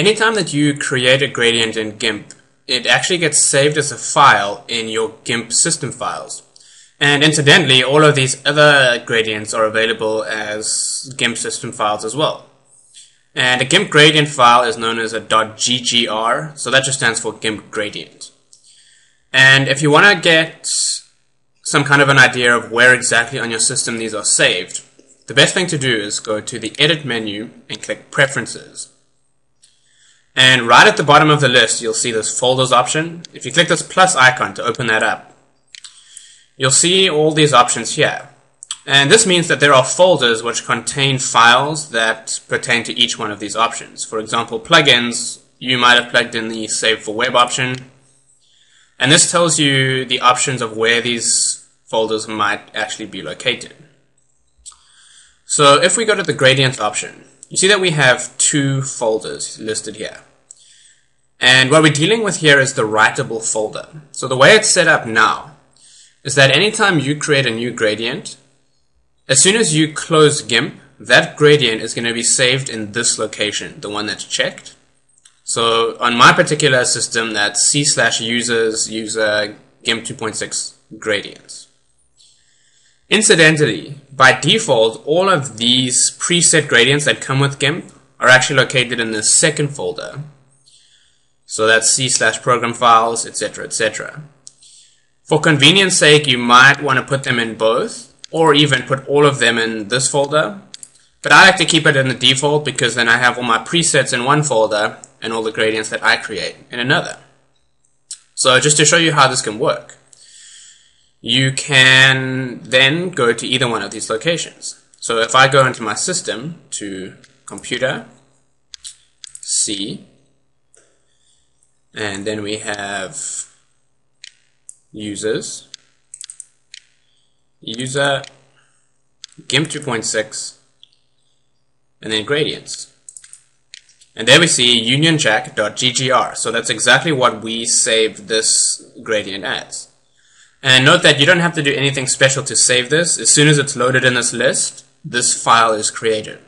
Anytime that you create a gradient in GIMP, it actually gets saved as a file in your GIMP system files. And incidentally, all of these other gradients are available as GIMP system files as well. And a GIMP gradient file is known as a .ggr, so that just stands for GIMP gradient. And if you want to get some kind of an idea of where exactly on your system these are saved, the best thing to do is go to the Edit menu and click Preferences. And right at the bottom of the list, you'll see this Folders option. If you click this plus icon to open that up, you'll see all these options here. And this means that there are folders which contain files that pertain to each one of these options. For example, plugins, you might have plugged in the Save for Web option. And this tells you the options of where these folders might actually be located. So if we go to the Gradients option, you see that we have two folders listed here. And what we're dealing with here is the writable folder. So the way it's set up now is that anytime you create a new gradient, as soon as you close GIMP, that gradient is going to be saved in this location, the one that's checked. So on my particular system, that's c slash users user GIMP 2.6 gradients. Incidentally, by default, all of these preset gradients that come with GIMP are actually located in the second folder. So that's c slash program files, etc., etc. For convenience sake, you might want to put them in both, or even put all of them in this folder. But I like to keep it in the default because then I have all my presets in one folder and all the gradients that I create in another. So just to show you how this can work, you can then go to either one of these locations. So if I go into my system to computer, C, and then we have users, user GIMP 2.6 and then gradients. And there we see unionjack.ggr. So that's exactly what we saved this gradient as. And note that you don't have to do anything special to save this. As soon as it's loaded in this list, this file is created.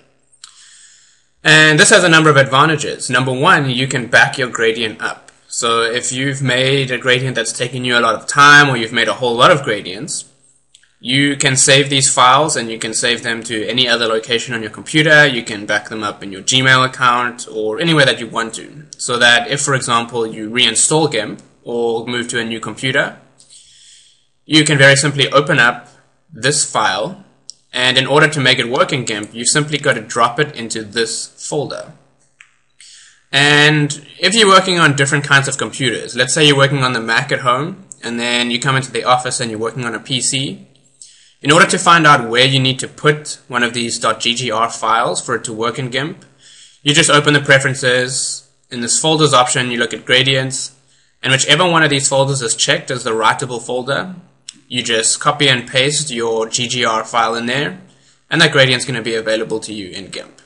And this has a number of advantages. Number one, you can back your gradient up. So if you've made a gradient that's taken you a lot of time or you've made a whole lot of gradients, you can save these files and you can save them to any other location on your computer. You can back them up in your Gmail account or anywhere that you want to. So that if, for example, you reinstall GIMP or move to a new computer, you can very simply open up this file and in order to make it work in GIMP, you simply got to drop it into this folder. And if you're working on different kinds of computers, let's say you're working on the Mac at home, and then you come into the office and you're working on a PC, in order to find out where you need to put one of these .ggr files for it to work in GIMP, you just open the preferences. In this folders option, you look at gradients, and whichever one of these folders is checked as the writable folder, you just copy and paste your GGR file in there, and that gradient is going to be available to you in GIMP.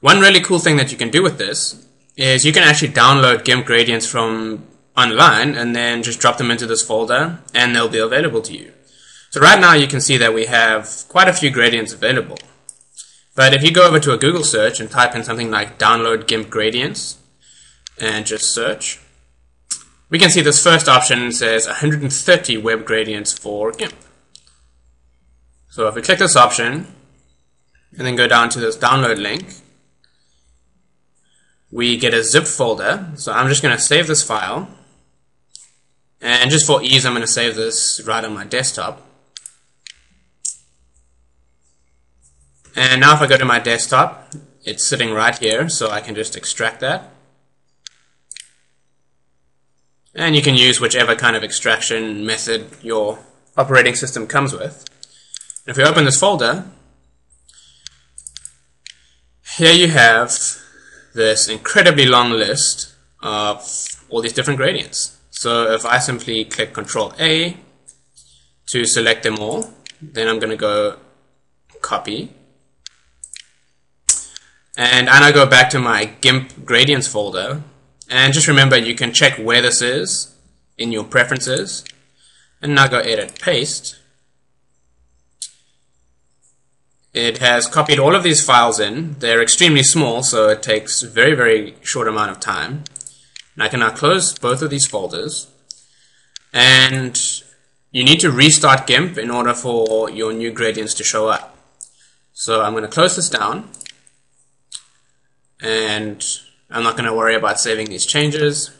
One really cool thing that you can do with this is you can actually download GIMP gradients from online and then just drop them into this folder and they'll be available to you. So right now you can see that we have quite a few gradients available. But if you go over to a Google search and type in something like download GIMP gradients and just search, we can see this first option says 130 web gradients for GIMP. So if we click this option and then go down to this download link, we get a zip folder. So I'm just going to save this file. And just for ease, I'm going to save this right on my desktop. And now if I go to my desktop, it's sitting right here, so I can just extract that. And you can use whichever kind of extraction method your operating system comes with. If we open this folder, here you have this incredibly long list of all these different gradients. So if I simply click Control A to select them all, then I'm going to go copy and I go back to my GIMP gradients folder. And just remember, you can check where this is in your preferences. And now go edit paste. it has copied all of these files in. They're extremely small, so it takes a very, very short amount of time. And I can now close both of these folders. And you need to restart GIMP in order for your new gradients to show up. So I'm going to close this down. And I'm not going to worry about saving these changes.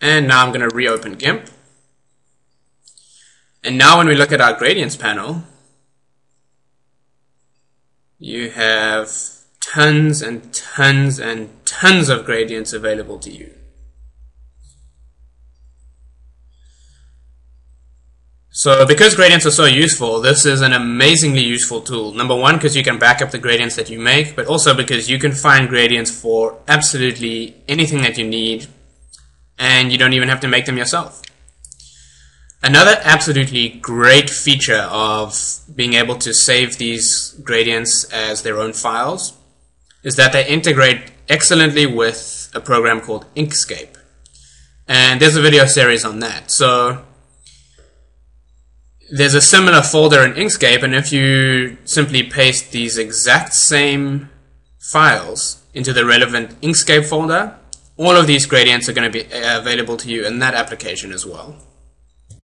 And now I'm going to reopen GIMP. And now when we look at our gradients panel, you have tons and tons and tons of gradients available to you. So because gradients are so useful, this is an amazingly useful tool. Number one, because you can back up the gradients that you make, but also because you can find gradients for absolutely anything that you need, and you don't even have to make them yourself. Another absolutely great feature of being able to save these gradients as their own files is that they integrate excellently with a program called Inkscape. And there's a video series on that. So there's a similar folder in Inkscape, and if you simply paste these exact same files into the relevant Inkscape folder, all of these gradients are going to be uh, available to you in that application as well.